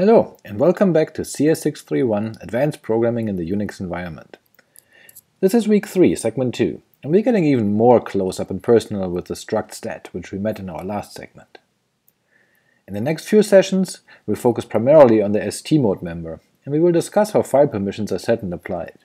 Hello, and welcome back to CS631 Advanced Programming in the Unix Environment. This is week 3, segment 2, and we're getting even more close-up and personal with the struct stat, which we met in our last segment. In the next few sessions, we'll focus primarily on the stmode member, and we will discuss how file permissions are set and applied.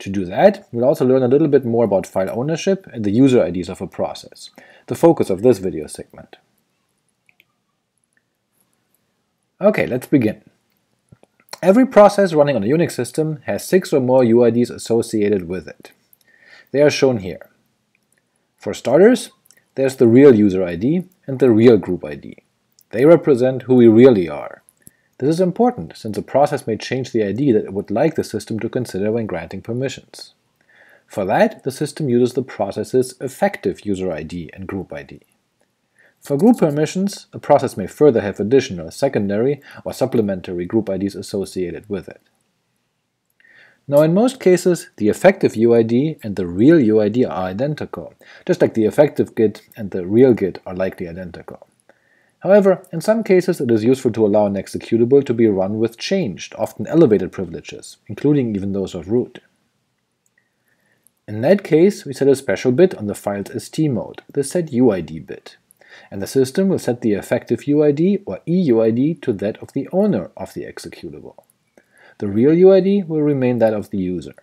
To do that, we'll also learn a little bit more about file ownership and the user IDs of a process, the focus of this video segment. Okay, let's begin. Every process running on a Unix system has six or more UIDs associated with it. They are shown here. For starters, there's the real user ID and the real group ID. They represent who we really are. This is important, since a process may change the ID that it would like the system to consider when granting permissions. For that, the system uses the process's effective user ID and group ID. For group permissions, a process may further have additional, secondary, or supplementary group IDs associated with it. Now in most cases, the effective UID and the real UID are identical, just like the effective GID and the real GID are likely identical. However, in some cases it is useful to allow an executable to be run with changed, often elevated privileges, including even those of root. In that case, we set a special bit on the file's ST mode, the setUID bit and the system will set the effective UID or EUID to that of the owner of the executable. The real UID will remain that of the user.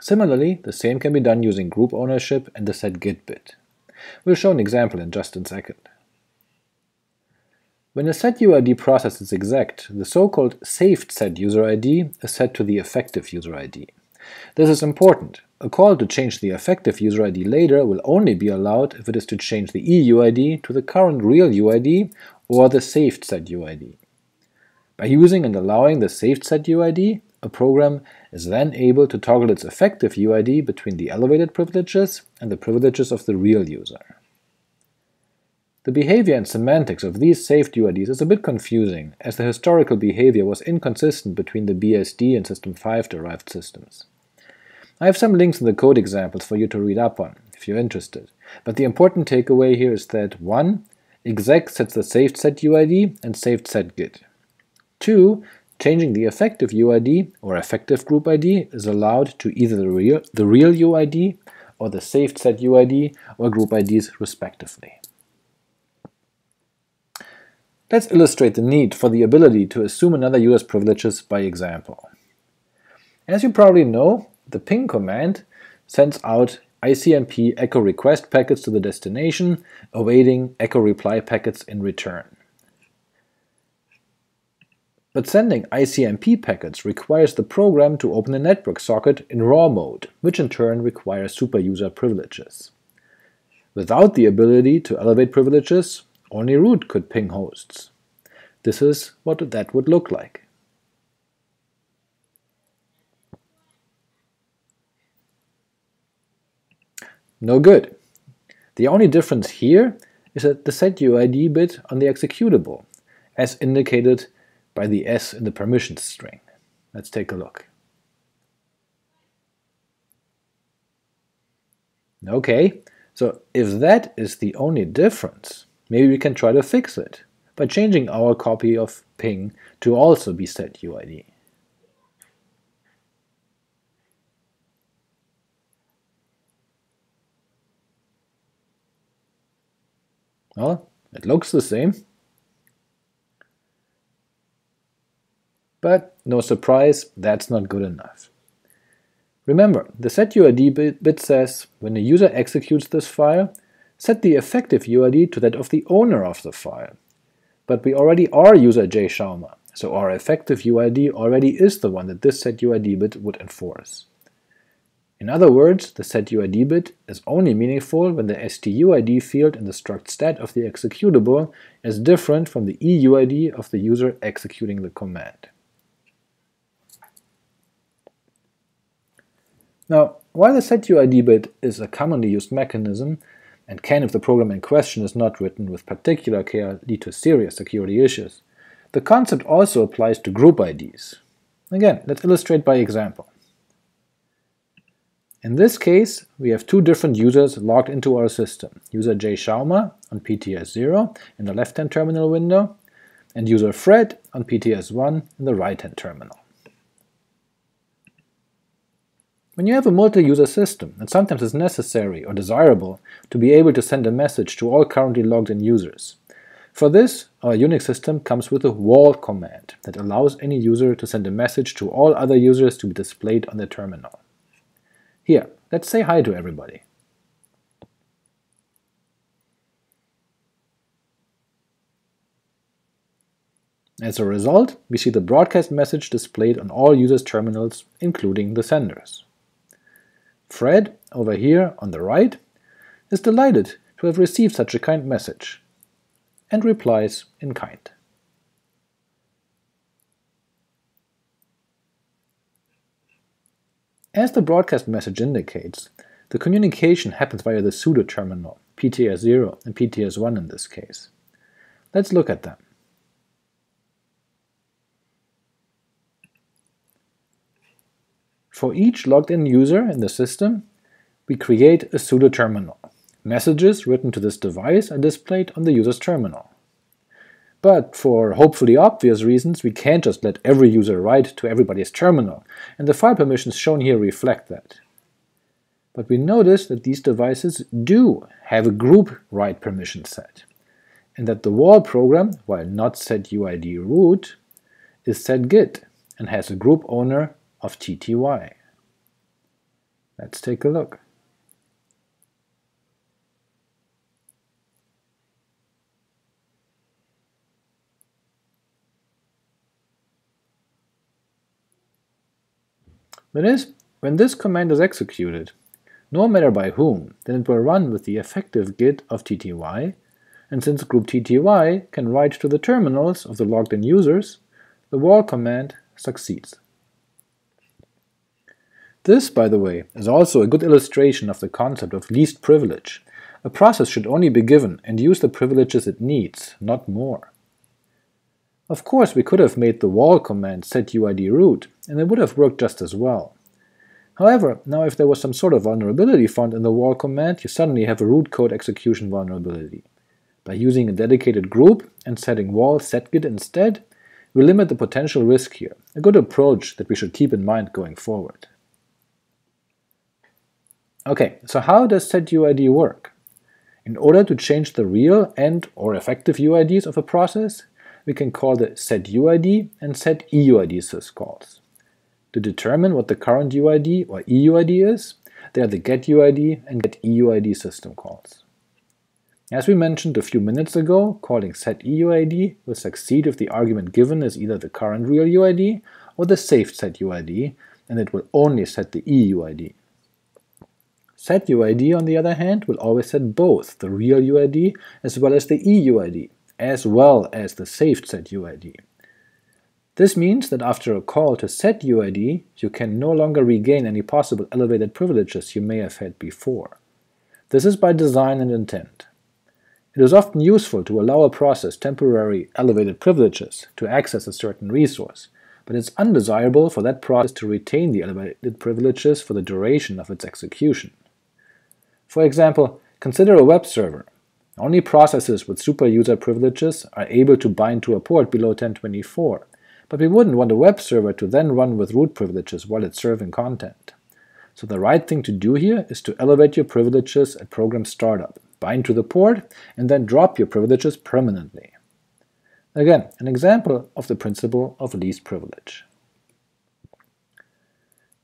Similarly, the same can be done using group ownership and the setGID bit. We'll show an example in just a second. When a setUID process is exec, the so-called saved setUserID is set to the effective user ID. This is important. A call to change the effective user ID later will only be allowed if it is to change the EUID to the current real UID or the saved set UID. By using and allowing the saved set UID, a program is then able to toggle its effective UID between the elevated privileges and the privileges of the real user. The behavior and semantics of these saved UIDs is a bit confusing, as the historical behavior was inconsistent between the BSD and System 5 derived systems. I have some links in the code examples for you to read up on, if you're interested, but the important takeaway here is that 1. exec sets the saved set UID and saved set GID. 2. Changing the effective UID or effective group ID is allowed to either the real, the real UID or the saved set UID or group IDs respectively. Let's illustrate the need for the ability to assume another user's privileges by example. As you probably know, the ping command sends out ICMP echo request packets to the destination, awaiting echo reply packets in return. But sending ICMP packets requires the program to open a network socket in raw mode, which in turn requires superuser privileges. Without the ability to elevate privileges, only root could ping hosts. This is what that would look like. No good. The only difference here is that the setUID bit on the executable, as indicated by the s in the permissions string. Let's take a look. Okay, so if that is the only difference, maybe we can try to fix it by changing our copy of ping to also be setUID. Well, it looks the same. But no surprise, that's not good enough. Remember, the setUID bit, says when a user executes this file, set the effective UID to that of the owner of the file. But we already are user J Schauma, so our effective UID already is the one that this setUID bit would enforce. In other words, the setUID bit is only meaningful when the stuid field in the struct stat of the executable is different from the euid of the user executing the command. Now, while the setUID bit is a commonly used mechanism, and can, if the program in question is not written with particular care, lead to serious security issues, the concept also applies to group IDs. Again, let's illustrate by example. In this case, we have two different users logged into our system, user J Schauma on PTS0 in the left-hand terminal window, and user Fred on PTS1 in the right-hand terminal. When you have a multi-user system, it sometimes is necessary or desirable to be able to send a message to all currently logged in users. For this, our Unix system comes with a wall command that allows any user to send a message to all other users to be displayed on the terminal. Here, let's say hi to everybody. As a result, we see the broadcast message displayed on all users' terminals, including the senders. Fred, over here on the right, is delighted to have received such a kind message, and replies in kind. As the broadcast message indicates, the communication happens via the pseudo terminal, PTS0 and PTS1 in this case. Let's look at them. For each logged-in user in the system, we create a pseudo terminal. Messages written to this device are displayed on the user's terminal. But for hopefully obvious reasons, we can't just let every user write to everybody's terminal, and the file permissions shown here reflect that. But we notice that these devices do have a group write permission set, and that the wall program, while not setuid root, is set setgid and has a group owner of TTY. Let's take a look. That is, when this command is executed, no matter by whom, then it will run with the effective GID of tty, and since group tty can write to the terminals of the logged-in users, the wall command succeeds. This, by the way, is also a good illustration of the concept of least privilege. A process should only be given and use the privileges it needs, not more. Of course, we could have made the wall command setuid root, and it would have worked just as well. However, now if there was some sort of vulnerability found in the wall command, you suddenly have a root code execution vulnerability. By using a dedicated group and setting wall setgid instead, we limit the potential risk here, a good approach that we should keep in mind going forward. Okay, so how does setuid work? In order to change the real and or effective UIDs of a process, we can call the setuid and setEUID syscalls. To determine what the current UID or EUID is, they are the getUID and getEUID system calls. As we mentioned a few minutes ago, calling setEUID will succeed if the argument given is either the current real UID or the saved setUID, and it will only set the EUID. SetUID, on the other hand, will always set both the real UID as well as the EUID, as well as the saved setUID. This means that after a call to setUID, you can no longer regain any possible elevated privileges you may have had before. This is by design and intent. It is often useful to allow a process temporary elevated privileges to access a certain resource, but it's undesirable for that process to retain the elevated privileges for the duration of its execution. For example, consider a web server. Only processes with super user privileges are able to bind to a port below 1024, but we wouldn't want a web server to then run with root privileges while it's serving content. So the right thing to do here is to elevate your privileges at program startup, bind to the port, and then drop your privileges permanently. Again, an example of the principle of least privilege.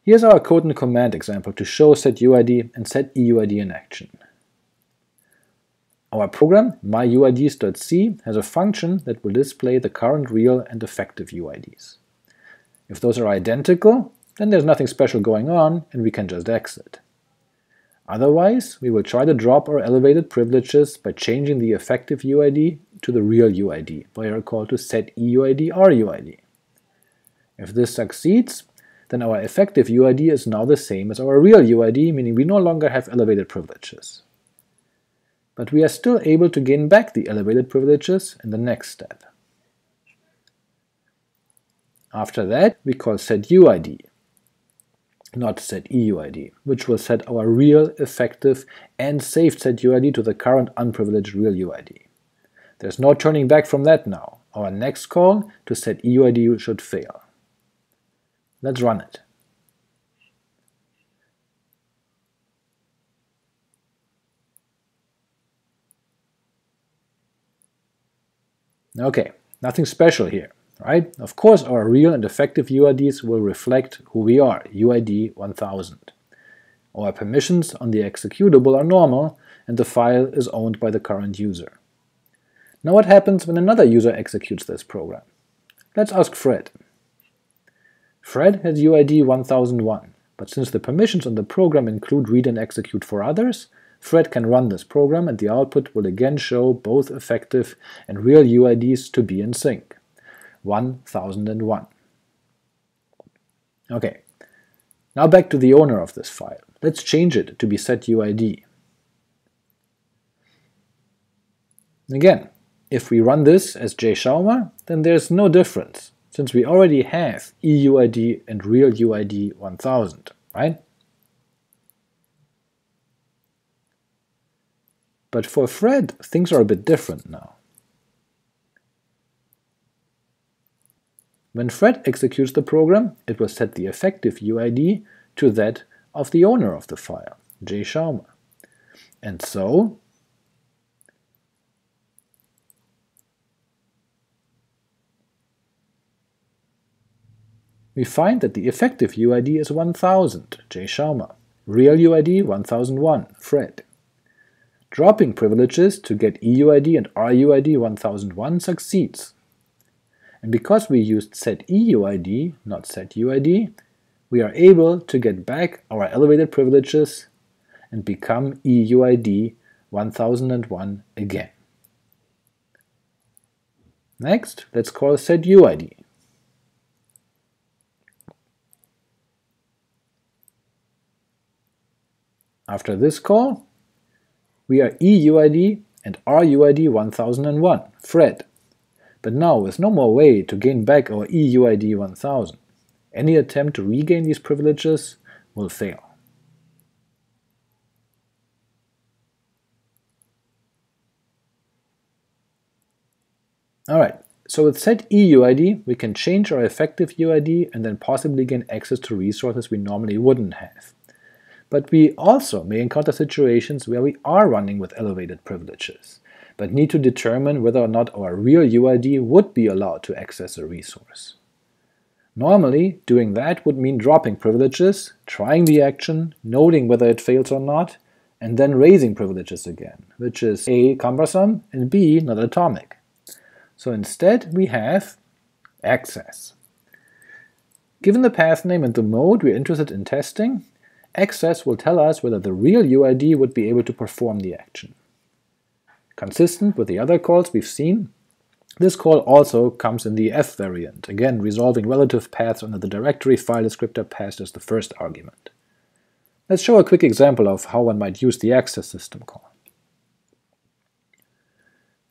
Here's our code and command example to show setuid and setEUID in action. Our program, myuids.c, has a function that will display the current real and effective UIDs. If those are identical, then there's nothing special going on and we can just exit. Otherwise, we will try to drop our elevated privileges by changing the effective UID to the real UID via a call to setEUID RUID. If this succeeds, then our effective UID is now the same as our real UID, meaning we no longer have elevated privileges. But we are still able to gain back the elevated privileges in the next step. After that, we call setUID, not setEUID, which will set our real, effective, and saved setUID to the current unprivileged real UID. There's no turning back from that now, our next call to set EUID should fail. Let's run it. Okay, nothing special here, right? Of course our real and effective UIDs will reflect who we are, UID 1000. Our permissions on the executable are normal, and the file is owned by the current user. Now what happens when another user executes this program? Let's ask Fred. Fred has UID 1001, but since the permissions on the program include read and execute for others, Fred can run this program and the output will again show both effective and real UIDs to be in sync. 1001. Okay, now back to the owner of this file. Let's change it to be setuid. Again, if we run this as jschauma, then there's no difference, since we already have EUID and real UID 1000, right? But for Fred, things are a bit different now. When Fred executes the program, it will set the effective UID to that of the owner of the file, jschauma. And so, we find that the effective UID is 1000, jschauma, real UID 1001, Fred. Dropping privileges to get EUID and RUID 1001 succeeds. And because we used setEUID, not setUID, we are able to get back our elevated privileges and become EUID 1001 again. Next, let's call setUID. After this call, we are EUID and RUID 1001, Fred. But now, with no more way to gain back our EUID 1000, any attempt to regain these privileges will fail. Alright, so with set EUID, we can change our effective UID and then possibly gain access to resources we normally wouldn't have. But we also may encounter situations where we are running with elevated privileges, but need to determine whether or not our real UID would be allowed to access a resource. Normally, doing that would mean dropping privileges, trying the action, noting whether it fails or not, and then raising privileges again, which is a. cumbersome and b. not atomic. So instead we have access. Given the path name and the mode we're interested in testing, access will tell us whether the real UID would be able to perform the action. Consistent with the other calls we've seen, this call also comes in the f variant, again resolving relative paths under the directory file descriptor passed as the first argument. Let's show a quick example of how one might use the access system call.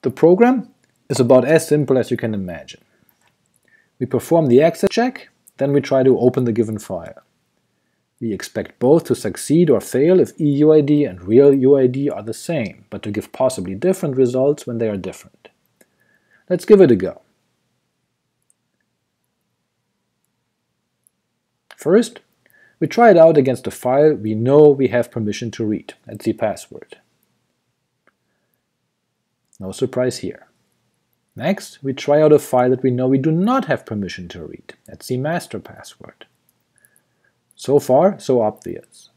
The program is about as simple as you can imagine. We perform the access check, then we try to open the given file. We expect both to succeed or fail if EUID and real UID are the same, but to give possibly different results when they are different. Let's give it a go. First, we try it out against a file we know we have permission to read, etc password. No surprise here. Next, we try out a file that we know we do not have permission to read, etc master password. So far, so obvious.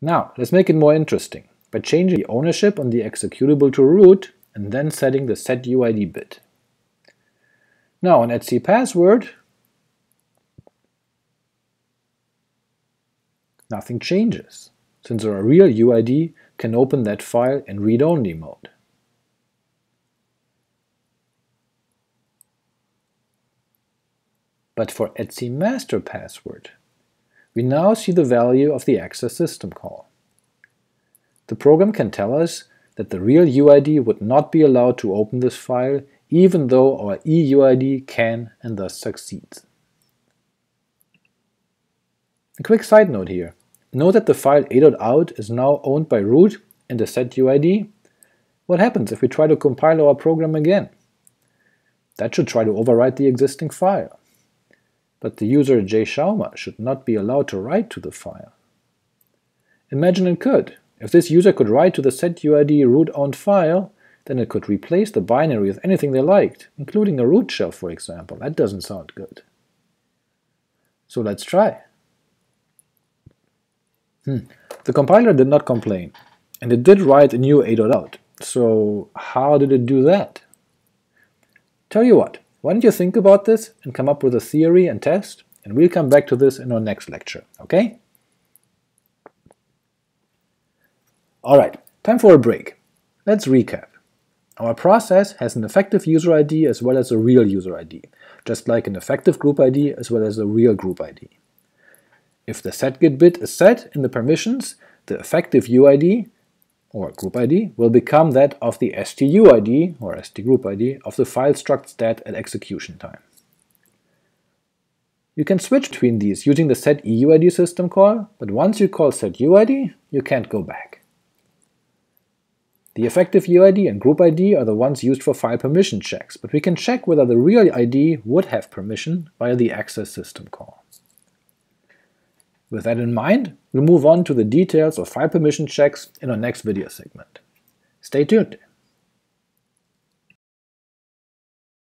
Now, let's make it more interesting by changing the ownership on the executable to root and then setting the setuid bit. Now on etc password, nothing changes, since our real UID can open that file in read-only mode. But for etc master password, we now see the value of the access system call. The program can tell us that the real UID would not be allowed to open this file even though our EUID can and thus succeeds. A quick side note here. Note that the file a.out is now owned by root and the setuid. What happens if we try to compile our program again? That should try to overwrite the existing file. But the user J. Schauma should not be allowed to write to the file. Imagine it could. If this user could write to the setuid root-owned file, then it could replace the binary with anything they liked, including a root shell, for example. That doesn't sound good. So let's try. Hmm. The compiler did not complain, and it did write a new a.out. So how did it do that? Tell you what, why don't you think about this and come up with a theory and test, and we'll come back to this in our next lecture, okay? Alright, time for a break. Let's recap. Our process has an effective user ID as well as a real user ID, just like an effective group ID as well as a real group ID. If the setGID bit is set in the permissions, the effective UID or group ID will become that of the STUID or stgroup ID of the file struct stat at execution time. You can switch between these using the setEUID system call, but once you call setUID, you can't go back. The effective UID and group ID are the ones used for file permission checks, but we can check whether the real ID would have permission via the access system call. With that in mind, we'll move on to the details of file permission checks in our next video segment. Stay tuned!